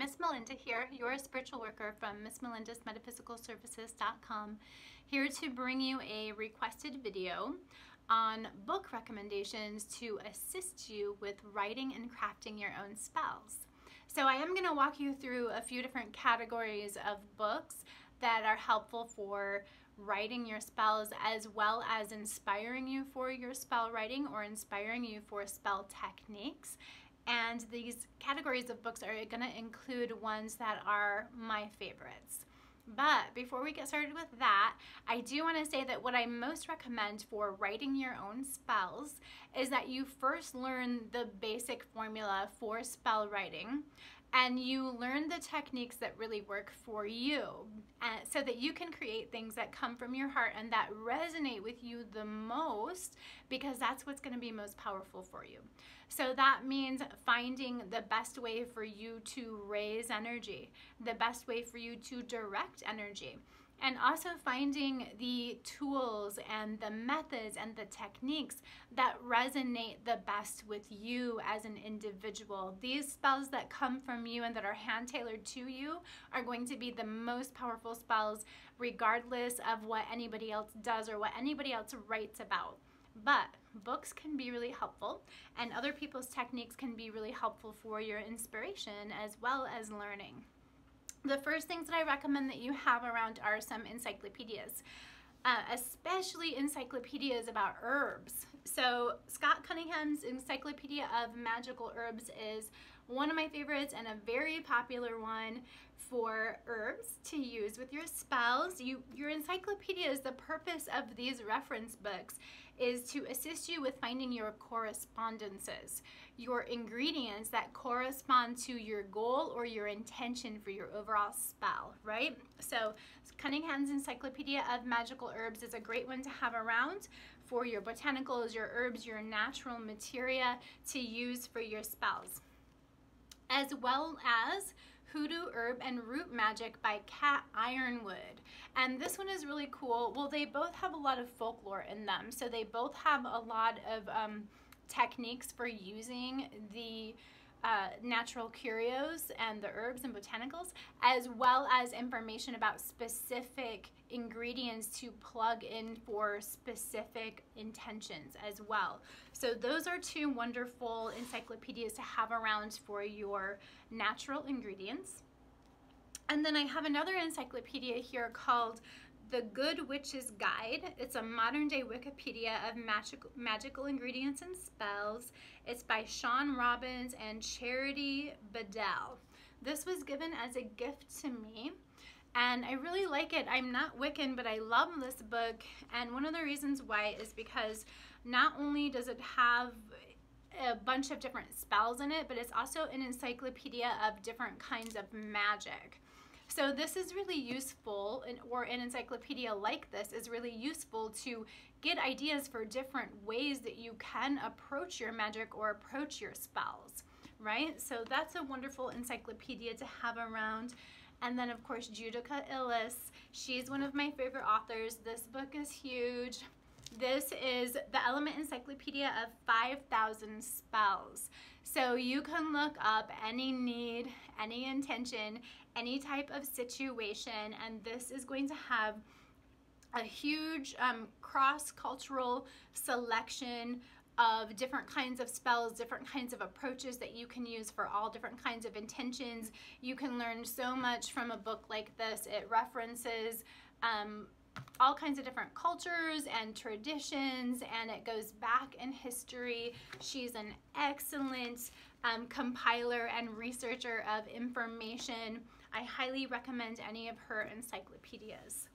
Miss Melinda here, your spiritual worker from Miss Melinda's Metaphysical Services.com, here to bring you a requested video on book recommendations to assist you with writing and crafting your own spells. So I am going to walk you through a few different categories of books that are helpful for writing your spells as well as inspiring you for your spell writing or inspiring you for spell techniques and these categories of books are going to include ones that are my favorites. But before we get started with that, I do want to say that what I most recommend for writing your own spells is that you first learn the basic formula for spell writing and you learn the techniques that really work for you uh, so that you can create things that come from your heart and that resonate with you the most because that's what's going to be most powerful for you. So that means finding the best way for you to raise energy, the best way for you to direct energy and also finding the tools and the methods and the techniques that resonate the best with you as an individual. These spells that come from you and that are hand tailored to you are going to be the most powerful spells, regardless of what anybody else does or what anybody else writes about. But books can be really helpful, and other people's techniques can be really helpful for your inspiration as well as learning. The first things that I recommend that you have around are some encyclopedias, uh, especially encyclopedias about herbs. So Scott Cunningham's Encyclopedia of Magical Herbs is one of my favorites and a very popular one for herbs to use with your spells. You, your encyclopedia is the purpose of these reference books is to assist you with finding your correspondences, your ingredients that correspond to your goal or your intention for your overall spell, right? So Cunningham's Encyclopedia of Magical Herbs is a great one to have around for your botanicals, your herbs, your natural materia to use for your spells. As well as Hoodoo Herb and Root Magic by Cat Yronwode. And this one is really cool. Well, they both have a lot of folklore in them. So they both have a lot of um, techniques for using the uh, natural curios and the herbs and botanicals, as well as information about specific ingredients to plug in for specific intentions as well. So those are two wonderful encyclopedias to have around for your natural ingredients. And then I have another encyclopedia here called the Good Witch's Guide. It's a modern day Wiccapedia of magical, magical ingredients and spells. It's by Shawn Robbins and Charity Bedell. This was given as a gift to me and I really like it. I'm not Wiccan, but I love this book. And one of the reasons why is because not only does it have a bunch of different spells in it, but it's also an encyclopedia of different kinds of magic. So this is really useful, or an encyclopedia like this is really useful to get ideas for different ways that you can approach your magic or approach your spells, right? So that's a wonderful encyclopedia to have around. And then of course, Judika Illes, she's one of my favorite authors. This book is huge. This is the Element Encyclopedia of 5,000 Spells. So you can look up any need, any intention, any type of situation, and this is going to have a huge um, cross-cultural selection of different kinds of spells, different kinds of approaches that you can use for all different kinds of intentions. You can learn so much from a book like this. It references um, all kinds of different cultures and traditions and it goes back in history. She's an excellent um, compiler and researcher of information. I highly recommend any of her encyclopedias.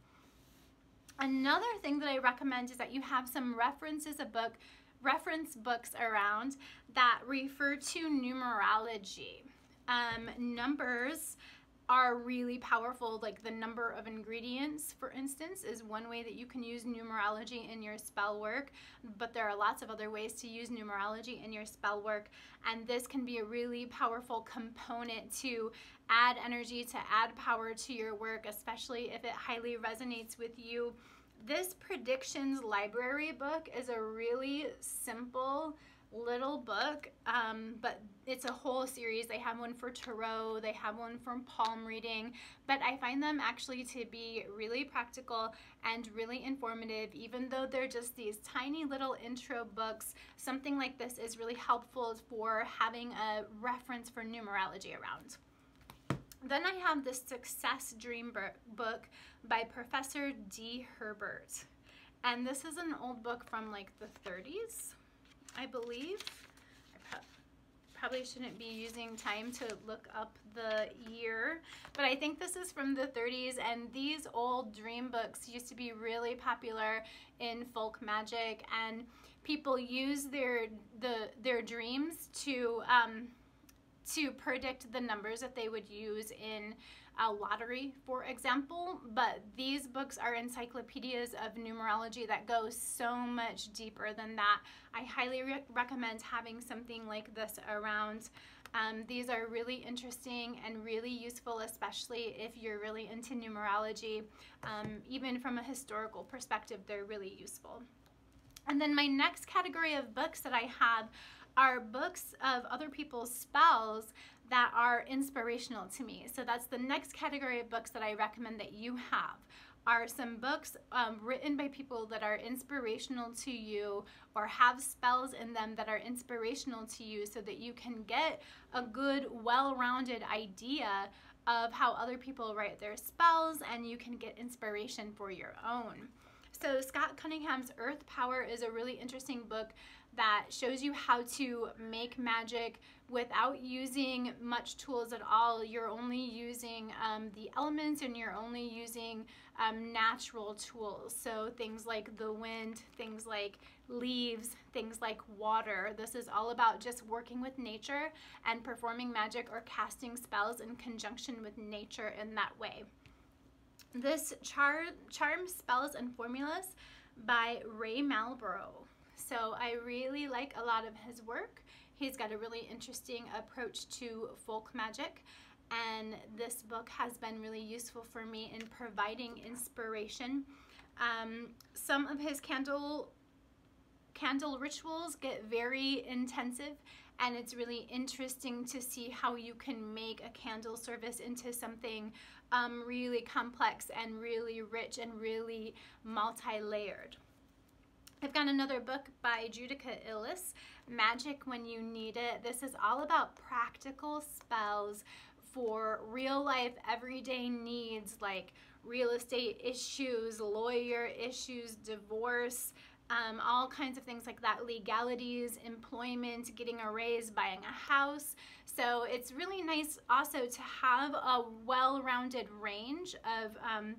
Another thing that I recommend is that you have some references a book reference books around that refer to numerology. Um, numbers are really powerful like the number of ingredients for instance is one way that you can use numerology in your spell work but there are lots of other ways to use numerology in your spell work and this can be a really powerful component to add energy to add power to your work especially if it highly resonates with you. This predictions library book is a really simple little book, um, but it's a whole series. They have one for tarot, they have one from palm reading, but I find them actually to be really practical and really informative, even though they're just these tiny little intro books. Something like this is really helpful for having a reference for numerology around. Then I have the Success Dream book by Professor De Herbert. And this is an old book from like the 30s. I believe. I probably shouldn't be using time to look up the year, but I think this is from the 30s and these old dream books used to be really popular in folk magic and people use their the their dreams to um, to predict the numbers that they would use in a lottery, for example, but these books are encyclopedias of numerology that go so much deeper than that. I highly re recommend having something like this around. Um, these are really interesting and really useful, especially if you're really into numerology. Um, even from a historical perspective, they're really useful. And then my next category of books that I have are books of other people's spells that are inspirational to me. So that's the next category of books that I recommend that you have are some books um, written by people that are inspirational to you or have spells in them that are inspirational to you so that you can get a good, well-rounded idea of how other people write their spells and you can get inspiration for your own. So Scott Cunningham's Earth Power is a really interesting book that shows you how to make magic without using much tools at all. You're only using um, the elements and you're only using um, natural tools. So things like the wind, things like leaves, things like water. This is all about just working with nature and performing magic or casting spells in conjunction with nature in that way. This char Charm Spells and Formulas by Ray Malbrough. So I really like a lot of his work. He's got a really interesting approach to folk magic and this book has been really useful for me in providing inspiration. Um, some of his candle candle rituals get very intensive and it's really interesting to see how you can make a candle service into something um, really complex and really rich and really multi-layered. I've got another book by Judika Illes, Magic When You Need It. This is all about practical spells for real life, everyday needs like real estate issues, lawyer issues, divorce, um, all kinds of things like that, legalities, employment, getting a raise, buying a house. So it's really nice also to have a well-rounded range of um,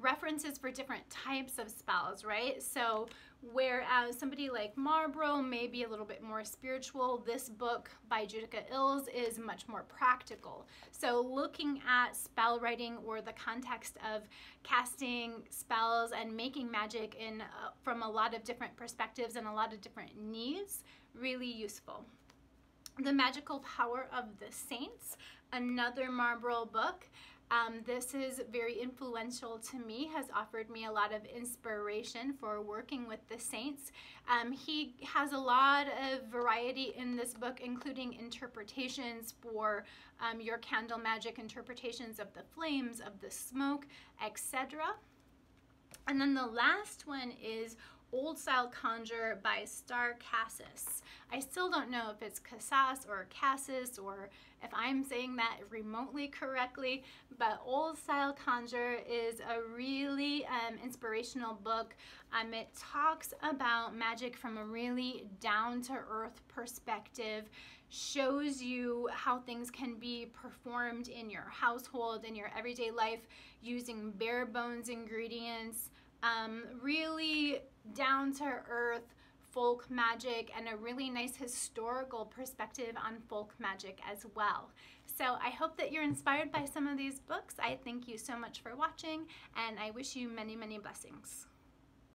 references for different types of spells, right? So whereas somebody like Malbrough may be a little bit more spiritual, this book by Judika Illes is much more practical. So looking at spell writing or the context of casting spells and making magic in uh, from a lot of different perspectives and a lot of different needs, really useful. The Magical Power of the Saints, another Malbrough book. Um, this is very influential to me, has offered me a lot of inspiration for working with the saints. Um, he has a lot of variety in this book, including interpretations for um, your candle magic, interpretations of the flames, of the smoke, etc. And then the last one is Old Style Conjure by Starr Cassis. I still don't know if it's Casas or Cassis or if I'm saying that remotely correctly, but Old Style Conjure is a really um, inspirational book. Um, it talks about magic from a really down-to-earth perspective, shows you how things can be performed in your household, in your everyday life, using bare bones ingredients, um, really down to earth folk magic and a really nice historical perspective on folk magic as well. So I hope that you're inspired by some of these books. I thank you so much for watching and I wish you many, many blessings.